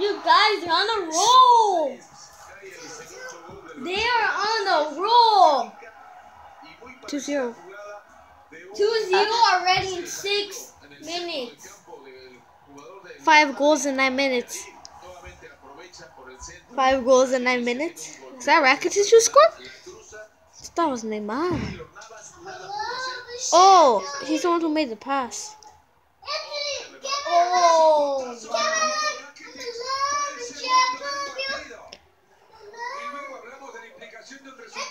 You guys are on a roll. They are on a roll. 2-0. 2-0 already in six minutes. Five goals in nine minutes. Five goals in nine minutes. Is that Rakitic who scored? That was Neymar. Oh, he's the one who made the pass. Number